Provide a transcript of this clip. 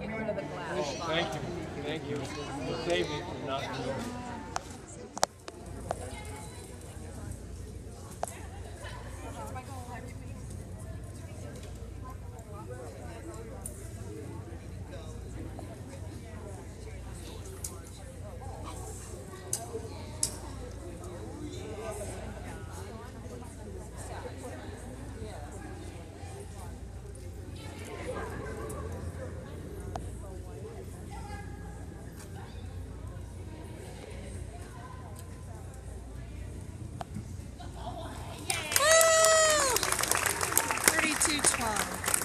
Get rid of the glass. Oh, thank you, thank you. Save me from not. ห